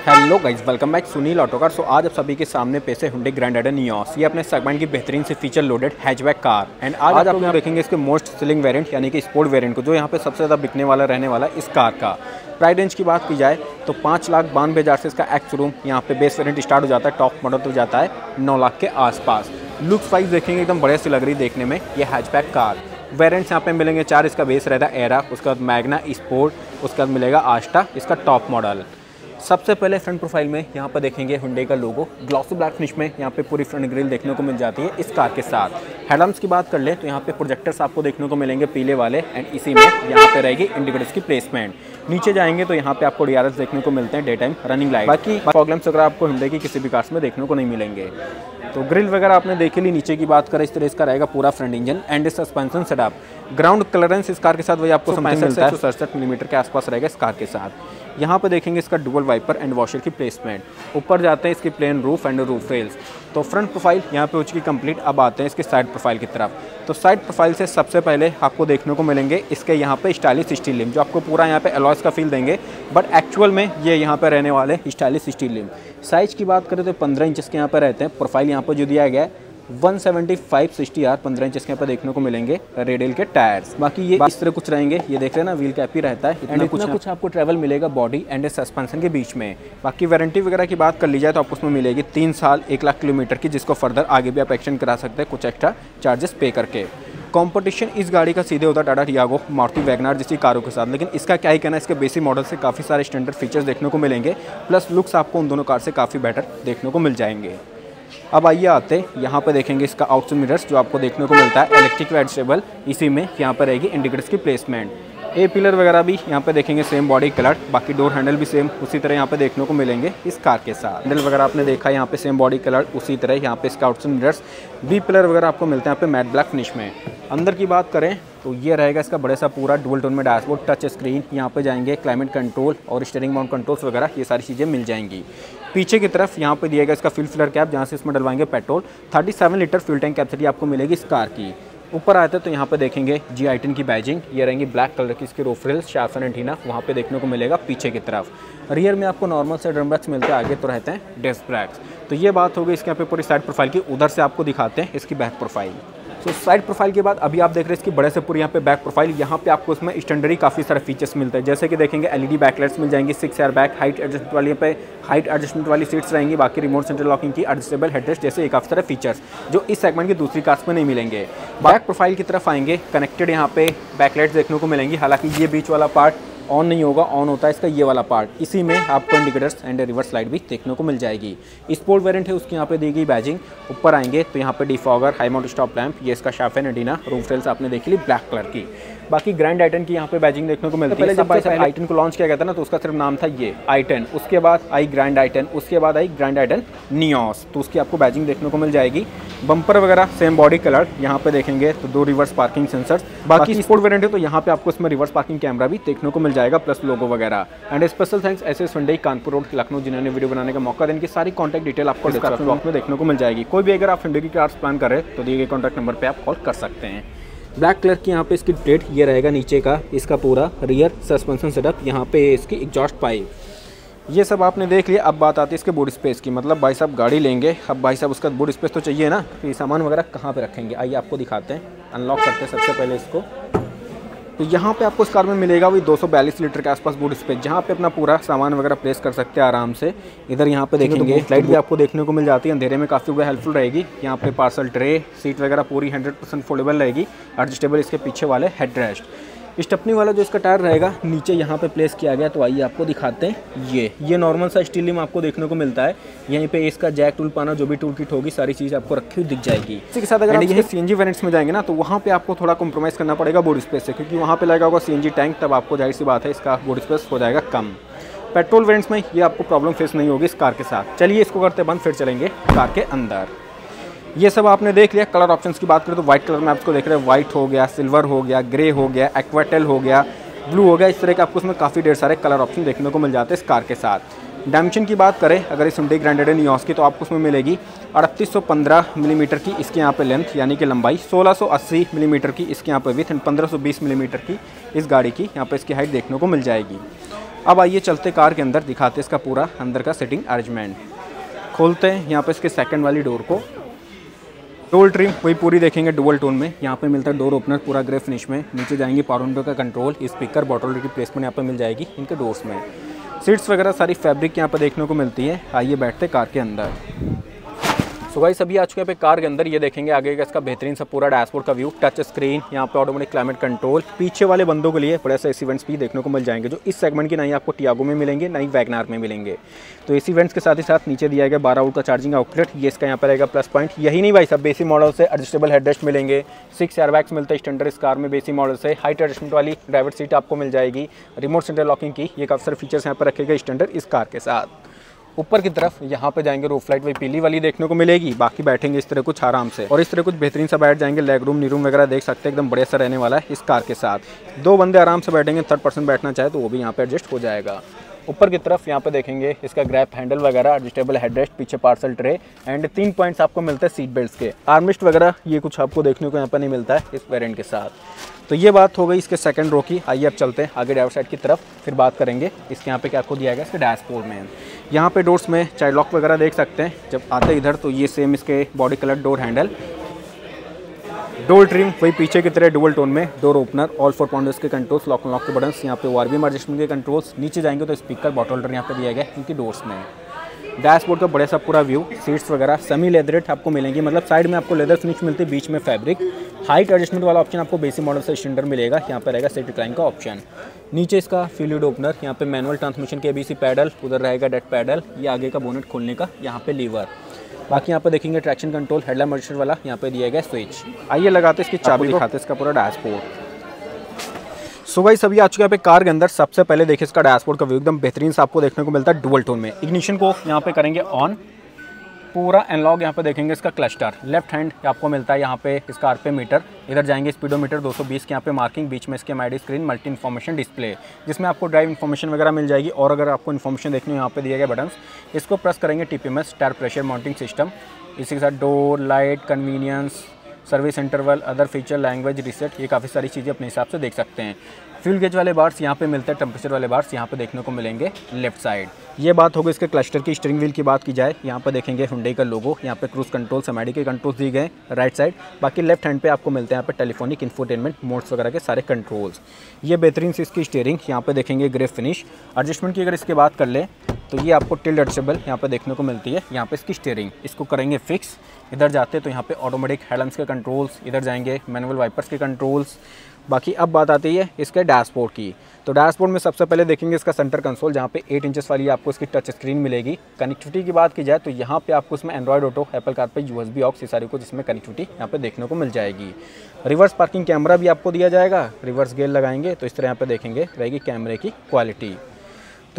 Hello guys welcome back Sunil Autocar so आज आप सभी के सामने पेश है हुंडे ग्रैंड एडन नियोस ये अपने सेगमेंट की बेहतरीन से feature loaded hatchback car and आज, आज आप लोग देखेंगे इसके मोस्ट सेलिंग वेरिएंट यानी कि स्पोर्ट वेरिएंट को जो यहाँ पे सबसे ज़्यादा बिकने वाला रहने वाला इस कार का। प्राइस रेंज की बात की जाए तो पाँच लाख बानवे हज़ार से इसका एक्स रूम यहाँ पे बेस वेरियंट स्टार्ट हो जाता है टॉप मॉडल तो जाता है नौ लाख के आसपास। लुक्स वाइज देखेंगे एकदम बढ़िया सी लग रही देखने में ये हैचबैक कार वेरिएंट्स यहाँ पे मिलेंगे चार इसका बेस रहता है एरा उसके बाद मैगना स्पोर्ट उसके बाद मिलेगा आस्टा इसका टॉप मॉडल सबसे पहले फ्रंट प्रोफ़ाइल में यहाँ पर देखेंगे हुंडे का लोगो ग्लॉसी ब्लैक फिनिश में यहाँ पे पूरी फ्रंट ग्रिल देखने को मिल जाती है इस कार के साथ। हेडम्स की बात कर ले तो यहाँ पे प्रोजेक्टर्स आपको देखने को मिलेंगे पीले वाले एंड इसी में यहाँ पे रहेगी इंडिकेटर्स की प्लेसमेंट नीचे जाएँगे तो यहाँ पे आपको डी देखने को मिलते हैं डे टाइम रनिंग लाइट बाकी प्रॉब्लम्स अगर आपको हुडे की किसी भी कार्स में देखने को नहीं मिलेंगे। तो ग्रिल वगैरह आपने देखे ली, नीचे की बात करें, इस तरह इसका रहेगा पूरा front engine and suspension setup ground clearance इस कार के साथ वही आपको समझ मिलता है। सड़सठ मिलीमीटर के आसपास रहेगा इस कार के साथ। यहाँ पे देखेंगे इसका डुबल वाइपर एंड वॉशर की प्लेसमेंट ऊपर जाते हैं इसकी plain roof and roof rails तो फ्रंट प्रोफ़ाइल यहाँ पे हो चुकी कंप्लीट अब आते हैं इसके साइड प्रोफ़ाइल की तरफ़। तो साइड प्रोफ़ाइल से सबसे पहले आपको देखने को मिलेंगे इसके यहाँ पे स्टाइलिश स्टील लिम जो आपको पूरा यहाँ पे अलॉयस का फील देंगे। बट एक्चुअल में ये यहाँ पे रहने वाले स्टाइलिश स्टील लिम साइज़ की बात करें तो पंद्रह इंचज़ के यहाँ पर रहते हैं। प्रोफ़ाइल यहाँ पर जो दिया गया है 175 60 आर पंद्रह इंच के यहाँ पर देखने को मिलेंगे रेडियल के टायर्स बाकी ये इस तरह कुछ रहेंगे। ये देख रहे हैं ना व्हील कैप ही रहता है। इतना कुछ कुछ आपको ट्रैवल मिलेगा बॉडी एंड सस्पेंशन के बीच में। बाकी वारंटी वगैरह की बात कर ली जाए तो आपको उसमें मिलेगी तीन साल एक लाख किलोमीटर की जिसको फर्दर आगे भी आप एक्शन करा सकते हैं कुछ एक्स्ट्रा चार्जेस पे करके। कंपटीशन इस गाड़ी का सीधे होता टाटा टियागो, मारुति वैगनार जैसी कारों के साथ। लेकिन इसका क्या ही कहना है, इसके बेसिक मॉडल से काफ़ी सारे स्टैंडर्ड फीचर्स देखने को मिलेंगे प्लस लुक्स आपको उन दोनों कार से काफ़ी बेटर देखने को मिल जाएँगे। अब आइए आते यहाँ पर देखेंगे इसका आउटसाइड मिरर्स जो आपको देखने को मिलता है इलेक्ट्रिक वेजिटेबल इसी में यहाँ पर रहेगी इंडिकेटर्स की प्लेसमेंट ए पिलर वगैरह भी यहाँ पे देखेंगे सेम बॉडी कलर बाकी डोर हैंडल भी सेम उसी तरह यहाँ पे देखने को मिलेंगे इस कार के साथ। हैंडल वगैरह आपने देखा, यहाँ पे सेम बॉडी कलर उसी तरह यहाँ पे इसका आउटसन मिरर्स बी पिलर वगैरह आपको मिलते हैं यहाँ पे मैट ब्लैक फिनिश में। अंदर की बात करें तो ये रहेगा इसका बड़े सा पूरा डुअल टोन में डैशबोर्ड टच स्क्रीन यहाँ पे जाएँगे क्लाइमेट कंट्रोल और स्टेरिंग माउंट कंट्रोल्स वगैरह, ये सारी चीज़ें मिल जाएँगी। पीछे की तरफ़ यहाँ पे दिएगा इसका फ्यूल फिलर कैप जहाँ से इसमें डलवाएँगे petrol 37 litre fuel tank capacity आपको मिलेगी इस कार की। ऊपर आते हैं तो यहाँ पे देखेंगे जी आइटन की बैजिंग ये रहेंगी ब्लैक कलर की इसकी रोफ्रिल शार्फन एंटीना वहाँ पे देखने को मिलेगा पीछे की तरफ़। रियर में आपको नॉर्मल से ड्रम ब्रैक्स मिलते हैं, आगे तो रहते हैं डेस्क ब्रैक्स तो ये बात होगी इसके यहाँ पे पूरी साइड प्रोफ़ाइल की, उधर से आपको दिखाते हैं इसकी back profile so side profile के बाद अभी आप देख रहे हैं इसकी बड़े से पूरी यहाँ पे बैक प्रोफ़ाइल यहाँ पे आपको इसमें स्टैंडर्ड काफ़ी सारे फीचर्स मिलते हैं। जैसे कि देखेंगे एलईडी बैकलाइट्स मिल जाएँगी six air back height adjustment वाली पे हाइट एडजस्टमेंट वाली सीट्स रहेंगी। बाकी रिमोट सेंटर लॉकिंग की एडजस्टेबल हेडरेस्ट जैसे काफ़ी सारे फीचर्स जो इस सेगमेंट की दूसरी कास्ट में नहीं मिलेंगे। बैक प्रोफ़ाइल की तरफ़ आएँगे। कनेक्टेड यहाँ पे बैकलाइट्स देखने को मिलेंगी। हालाँकि ये बीच वाला पार्ट ऑन नहीं होगा ऑन होता है इसका ये वाला पार्ट इसी में आपको इंडिकेटर्स एंड रिवर्स लाइट भी देखने को मिल जाएगी. स्पोर्ट वेरिएंट है उसकी यहाँ पे दी गई बैजिंग ऊपर आएँगे तो यहाँ पे defogger high mount stop lamp ये इसका शाफेन एंडीना रूफ रेल्स आपने देखी ली ब्लैक कलर की. बाकी ग्रैंड आइटन की यहाँ पे बैजिंग देखने को मिलती है. पहले आइटन को लॉन्च किया गया था ना तो उसका सिर्फ़ नाम था ये आइटन उसके बाद आई ग्रैंड आइटन उसके बाद आई ग्रैंड आइटन नियोस तो उसकी आपको बैजिंग देखने को मिल जाएगी. बम्पर वगैरह सेम बॉडी कलर यहाँ पे देखेंगे तो दो रिवर्स पार्किंग सेंसर्स बाकी स्पोर्ट वेरियंट है तो यहाँ पे आपको इसमें रिवर्स पार्किंग कैमरा भी देखने को मिल जाएगा प्लस लोगो वगैरह। एंड स्पेशल थैंक्स ऐसे संडे कानपुर रोड लखनऊ जिन्होंने वीडियो बनाने का मौका देने की सारी कॉन्टैक्ट डिटेल आपको डिस्क्रिप्शन बॉक्स में देखने को मिल जाएगी। कोई भी अगर आप संडे की कार्स प्लान कर रहे हैं तो दिए गए कॉन्टैक्ट नंबर पर आप कॉल कर सकते हैं। ब्लैक कलर की यहाँ पे इसकी प्लेट ये रहेगा नीचे का इसका पूरा रियर सस्पेंशन सेटअप यहाँ पे इसकी एग्जॉस्ट पाइप ये सब आपने देख लिया। अब बात आती है इसके बूट स्पेस की। मतलब भाई साहब गाड़ी लेंगे। अब भाई साहब उसका बूट स्पेस तो चाहिए ना। कि सामान वगैरह कहाँ पे रखेंगे? आइए आपको दिखाते हैं। अनलॉक करते हैं सबसे पहले इसको। तो यहाँ पे आपको इस कार में मिलेगा वही 242 लीटर के आसपास बूट स्पेस जहाँ पे अपना पूरा सामान वगैरह प्लेस कर सकते हैं आराम से। इधर यहाँ पे देखेंगे। लाइट भी आपको देखने को मिल जाती है। अंधेरे में काफ़ी वह हेल्पफुल रहेगी। यहाँ पे पार्सल ट्रे सीट वगैरह पूरी 100 परसेंट फोल्डेबल रहेगी। एडजस्टेबल इसके पीछे वाले हेड रेस्ट स्टपनी वाला जो इसका टायर रहेगा नीचे यहाँ पे प्लेस किया गया तो आइए आपको दिखाते हैं। ये ये नॉर्मल सा स्टीलिम आपको देखने को मिलता है। यहीं पे इसका जैक टूल पाना जो भी टूल किट होगी सारी चीज़ आपको रखी हुई दिख जाएगी। इसी के साथ अगर ये सी एन जी में जाएँगे ना तो वहाँ पे आपको थोड़ा कॉम्प्रोमाइज़ करना पड़ेगा बोर्ड स्पेस से क्योंकि वहाँ पर लगा होगा सीएनजी टैंक तब आपको ज़ाहिर सी बात है इसका बोर्ड स्पेस हो जाएगा कम। पेट्रोल वेरियंट्स में ये आपको प्रॉब्लम फेस नहीं होगी इस कार के साथ। चलिए इसको करते बंद फिर चलेंगे कार के अंदर। ये सब आपने देख लिया कलर ऑप्शंस की बात करें तो व्हाइट कलर में आपको देख रहे हैं। व्हाइट हो गया सिल्वर हो गया ग्रे हो गया एक्वाटेल हो गया ब्लू हो गया। इस तरह के आपको उसमें काफ़ी ढेर सारे कलर ऑप्शन देखने को मिल जाते हैं इस कार के साथ। डायमेंशन की बात करें, अगर इस हुंडई ग्रैंडेड न्यूस की तो आपको उसमें मिलेगी अड़तीस मिलीमीटर की इसके यहाँ पे लेंथ यानी कि लंबाई 1680 मिलीमीटर की इसके यहाँ पे विथ एंड 1520 मिलीमीटर की इस गाड़ी की यहाँ पे इसकी हाइट देखने को मिल जाएगी। अब आइए चलते कार के अंदर, दिखाते इसका पूरा, अंदर का सिटिंग अरेंजमेंट खोलते हैं यहाँ पे इसके सेकंड वाली डोर को। डोल ट्रिम वही पूरी देखेंगे डुअल टोन में। यहाँ पे मिलता है डोर ओपनर, पूरा ग्रे फिनिश में। नीचे जाएँगे पावर विंडो का कंट्रोल स्पीकर बॉटल की प्लेसमेंट यहाँ पे मिल जाएगी इनके डोर्स में। सीट्स वगैरह सारी फैब्रिक यहाँ पर देखने को मिलती है। आइए बैठते कार के अंदर। सो भाई सभी आ चुके हैं पे कार के अंदर। ये देखेंगे आगे का इसका बेहतरीन सा पूरा डैशबोर्ड का व्यू टच स्क्रीन यहाँ पे ऑटोमेटिक क्लाइमेट कंट्रोल पीछे वाले बंदों के लिए बड़े से एसी इवेंट्स भी देखने को मिल जाएँगे, जो इस सेगमेंट की नहीं आपको टियागो में मिलेंगे ना ही वैगनार में मिलेंगे। तो एसी इवेंट्स के साथ ही साथ नीचे दिया गया बारह आउट का चार्जिंग आउटलेट ये इसका यहाँ पर रहेगा प्लस पॉइंट यही नहीं भाई, सब बेसी मॉडल से एडजस्टेबल हेडरेस्ट मिलेंगे। सिक्स एयरबैग्स मिलते हैं स्टैंडर्ड इस कार में बेसी मॉडल से। हाइट एडजस्टमेंट वाली ड्राइवर सीट आपको मिल जाएगी। रिमोट सेंटर लॉकिंग की, ये काफ़ी सारे फीचर्स यहाँ पर रखे गए स्टैंडर्ड इस कार के साथ। ऊपर की तरफ़ यहाँ पे जाएँगे रूफ लाइट वही पीली वाली देखने को मिलेगी। बाकी बैठेंगे इस तरह कुछ आराम से। और इस तरह कुछ बेहतरीन सा बैठ जाएँगे। लेग रूम नी रूम वगैरह देख सकते हैं। एकदम बढ़िया सा रहने वाला है इस कार के साथ। दो बंदे आराम से बैठेंगे। थर्ड पर्सन बैठना चाहे तो वो भी यहाँ पे एडजस्ट हो जाएगा। ऊपर की तरफ़ यहाँ पे देखेंगे इसका ग्रैप हैंडल वगैरह एडजस्टेबल हेडरेस्ट पीछे पार्सल ट्रे एंड तीन पॉइंट्स आपको मिलते हैं सीट बेल्ट के। आर्मिस्ट वगैरह, ये कुछ आपको देखने को यहाँ पर नहीं मिलता है इस वेरियंट के साथ। तो ये बात हो गई इसके सेकंड रो की। आइए अब चलते हैं आगे ड्राइवर साइड की तरफ़, फिर बात करेंगे इसके यहाँ पे क्या आपको दिया गया इसके डैशबोर्ड में। यहाँ पे डोर्स में चाइल्ड लॉक वगैरह देख सकते हैं। जब आते इधर तो ये सेम इसके body colour door handle door trim, वही पीछे की तरह डुअल टोन में door opener all four pounders के कंट्रोल्स लॉक लॉक के बटन यहाँ पे वारबी एडजस्टमेंट के कंट्रोल्स नीचे जाएँगे तो स्पीकर बॉटल होल्डर यहाँ पे दिया गया इनकी डोर्स में। डैशबोर्ड का बड़े सा पूरा व्यू सीट्स वगैरह सेमी लेदरेट आपको मिलेंगी मतलब साइड में आपको लेदर फिनिश मिलती है, बीच में फैब्रिक हाइट एडजस्टमेंट वाला ऑप्शन आपको बेसिक मॉडल से स्टैंडर्ड मिलेगा, यहाँ पर रहेगा सेट रिक्लाइन का ऑप्शन नीचे इसका फ्लूड ओपनर यहाँ पे मैनुअल ट्रांसमिशन के बीसी पैडल उधर रहेगा डेट पैडल ये आगे का बोनेट खोलने का, यहाँ पे लीवर बाकी यहाँ पर देखेंगे ट्रैक्शन कंट्रोल हेडलाइट मॉडिशन वाला यहाँ पे दिया गया स्विच आइए लगाते इसकी चाबी दिखाते इसका पूरा डैशबोर्ड सो भाई सभी आ चुके हैं पे कार के अंदर। सबसे पहले देखिए इसका डैशबोर्ड का व्यू एकदम बेहतरीन से आपको देखने को मिलता है डुअल टोन में। इग्निशन को यहाँ पे करेंगे ऑन पूरा एनलॉग यहाँ पे देखेंगे इसका क्लस्टर लेफ़्ट हैंड आपको मिलता है यहाँ पे इसका आरपे मीटर इधर जाएँगे स्पीडोमीटर 220 के यहाँ पे मार्किंग बीच में इसके MID screen multi information display जिसमें आपको ड्राइव इन्फॉर्मेशन वगैरह मिल जाएगी और अगर आपको इन्फॉर्मेशन देखनी हो, यहाँ पे दिए गए बटन इसको प्रेस करेंगे T tyre pressure mounting system इसी के साथ door light convenience service interval other feature language reset ये काफ़ी सारी चीज़ें अपने हिसाब से देख सकते हैं। फ्यूल गेज वाले बार्स यहाँ पे मिलते हैं टेम्परेचर वाले बार्स यहाँ पे देखने को मिलेंगे लेफ़्ट साइड ये बात होगी इसके क्लस्टर की स्टीयरिंग व्हील की बात की जाए, यहाँ पर देखेंगे हुंडई का लोगो यहाँ पे क्रूज कंट्रोल समाडी के कंट्रोल्स दिए गए राइट साइड बाकी लेफ़्ट हैंड पे आपको मिलते हैं यहाँ पे टेलीफोनिक इन्फोटेनमेंट मोड्स वगैरह के सारे कंट्रोल्स ये बेहतरीन से इसकी स्टेयरिंग यहाँ पे देखेंगे ग्रे फिनिश एडजस्टमेंट की अगर इसकी बात कर ले तो ये आपको टिल्ड एडजस्टेबल यहाँ पे देखने को मिलती है, यहाँ पे इसकी स्टेयरिंग इसको करेंगे फिक्स इधर जाते तो यहाँ पे ऑटोमेटिक हेडम्स के कंट्रोल्स इधर जाएँगे मैनुअल वाइपर्स के कंट्रोल्स बाकी अब बात आती है इसके डैशबोर्ड की। तो डैशबोर्ड में सबसे पहले देखेंगे इसका सेंटर कंसोल जहाँ पे 8 इंचेस वाली आपको इसकी टच स्क्रीन मिलेगी। कनेक्टिविटी की बात की जाए तो यहाँ पे आपको इसमें Android Auto Apple CarPlay U S B aux सारी कुछ इसमें कनेक्टिविटी यहाँ पे देखने को मिल जाएगी। रिवर्स पार्किंग कैमरा भी आपको दिया जाएगा। रिवर्स गेयर लगाएँगे तो इस तरह यहाँ पे देखेंगे रहेगी कैमरे की क्वालिटी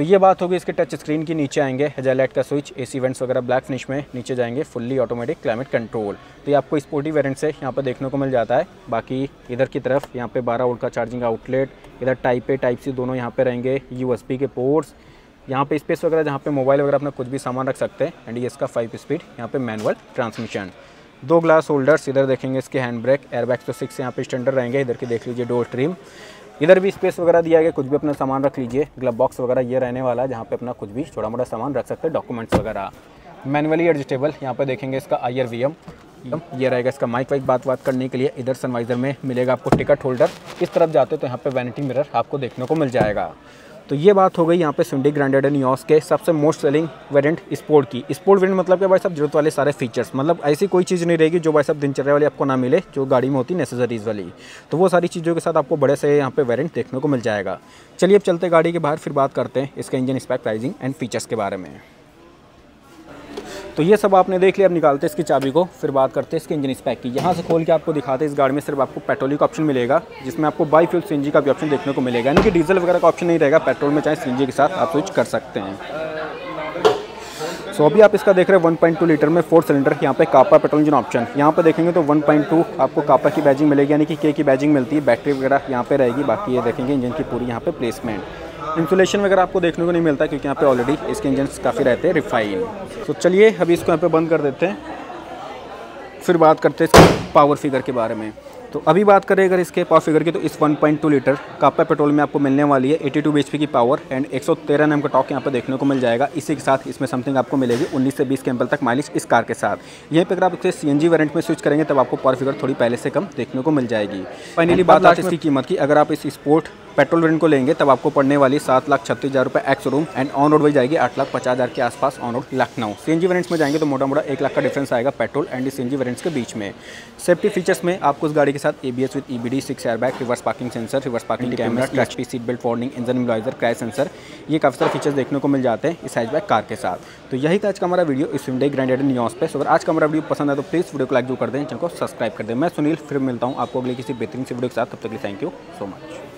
तो ये बात होगी इसके टच स्क्रीन की, नीचे आएँगे हेजालाइट का स्विच एसी वेंट्स वगैरह ब्लैक फिनिश में, नीचे जाएँगे फुल्ली ऑटोमेटिक क्लाइमेट कंट्रोल तो ये आपको स्पोर्टी वेरिएंट से यहाँ पर देखने को मिल जाता है। बाकी इधर की तरफ़ यहाँ पे 12 वोल्ट का चार्जिंग आउटलेट इधर टाइप ए टाइप सी दोनों यहाँ पे रहेंगे यू के पोर्ट्स यहाँ पे स्पेस वगैरह जहाँ पे मोबाइल वगैरह अपना कुछ भी सामान रख सकते हैं एंड ये इसका फाइव स्पीड यहाँ पे मैनुअल ट्रांसमिशन दो ग्लास होल्डर्स इधर देखेंगे इसके हैंड ब्रेक एयरबैग्स तो सिक्स यहाँ पे स्टैंडर्ड रहेंगे, इधर की देख लीजिए डोर ट्रीम इधर भी स्पेस वगैरह दिया गया कुछ भी अपना सामान रख लीजिए। ग्लब बॉक्स वगैरह ये रहने वाला है, जहाँ पे अपना कुछ भी छोटा मोटा सामान रख सकते हैं डॉक्यूमेंट्स वगैरह। मैनुअली एडजस्टेबल यहाँ पे देखेंगे इसका आई आर वी एम ये रहेगा इसका माइक वाइक बात बात करने के लिए, इधर सनवाइजर में मिलेगा आपको टिकट होल्डर इस तरफ़ जाते हो तो यहाँ पर वैनिटी मिरर आपको देखने को मिल जाएगा। तो ये बात हो गई यहाँ पे सुंडी ग्रांडेड एंड यॉस के सबसे मोस्ट सेलिंग वेरिएंट स्पोर्ट की। स्पोर्ट वेरिएंट मतलब क्या भाई साहब? ज़रूरत वाले सारे फीचर्स मतलब ऐसी कोई चीज़ नहीं रहेगी जो भाई साहब दिनचर्या वाली आपको ना मिले, जो गाड़ी में होती नेसेसरीज़ वाली। तो वो सारी चीज़ों के साथ आपको बड़े से यहाँ पे वेरियंट देखने को मिल जाएगा। चलिए अब चलते गाड़ी के बाहर, फिर बात करते हैं इसका engine spec pricing and features के बारे में। तो ये सब आपने देख लिया, अब निकालते इसकी चाबी को, फिर बात करते हैं इसके इंजन स्पैक की। यहाँ से खोल के आपको दिखाते हैं, इस गाड़ी में सिर्फ़ आपको पेट्रोल का ऑप्शन मिलेगा, जिसमें आपको बाई फ्यूल सीएनजी का भी ऑप्शन देखने को मिलेगा। यानी कि डीजल वगैरह का ऑप्शन नहीं रहेगा पेट्रोल में चाहे सीएनजी के साथ आप स्विच कर सकते हैं। सो अभी आप इसका देख रहे हैं 1.2 लीटर में फोर सिलेंडर यहाँ पे कापा पेट्रोल इंजन ऑप्शन यहाँ पे देखेंगे तो 1.2 आपको कापा की बैजिंग मिलेगी, यानी कि के की बैजिंग मिलती है बैटरी वगैरह यहाँ पे रहेगी, बाकी ये देखेंगे इंजन की पूरी यहाँ पे प्लेसमेंट इंसुलेशन वगैरह आपको देखने को नहीं मिलता क्योंकि यहाँ पे ऑलरेडी इसके इंजन काफ़ी रहते हैं रिफाइन तो चलिए, अभी इसको यहाँ पे बंद कर देते हैं। फिर बात करते हैं पावर फिगर के बारे में। तो अभी बात करें अगर इसके पावर फिगर की तो इस 1.2 लीटर कापा पेट्रोल में आपको मिलने वाली है 82 टू की पावर एंड 113 एनएम का टॉक यहाँ पर देखने को मिल जाएगा। इसी के साथ इसमें समथिंग आपको मिलेगी 19 से 20 के एम्पल तक माइलेज इस कार के साथ। यहीं पर अगर आप इसे सी एन में स्विच करेंगे, तब आपको पावर फिगर थोड़ी पहले से कम देखने को मिल जाएगी। फाइनली बात आती इसकी कीमत की। अगर आप इस स्पोर्ट पेट्रोल वेरियंट को लेंगे, तब आपको पड़ने वाली सात लाख छत्तीस हज़ार रुपये ex room and on road वही जाएगी आठ लाख पचास हज़ार के आसपास on road Lucknow. C N G में जाएँगे तो मोटा मोटा एक लाख का डिफरेंस आएगा petrol and C N G के बीच में। सेफ्टी फीचर्स में आपको उस गाड़ी के साथ A B S with E B D six air bag reverse parking sensor reverse parking camera clutch P seat belt warning engine immobiliser crash sensor ये काफ़ी सारे फीचर्स देखने को मिल जाते हैं इस हैचबैक कार के साथ। तो यही था आज का हमारा वीडियो इस विंडे ग्रैंड न्यूज़ पे। अगर आज का हमारा वीडियो पसंद है तो प्लीज़ वीडियो को लाइक जो कर दें चैनल को सब्सक्राइब कर दें। मैं सुनील फिर मिलता हूँ आपको अगले किसी बेहतरीन से वीडियो के साथ। तब तक थैंक यू सो मच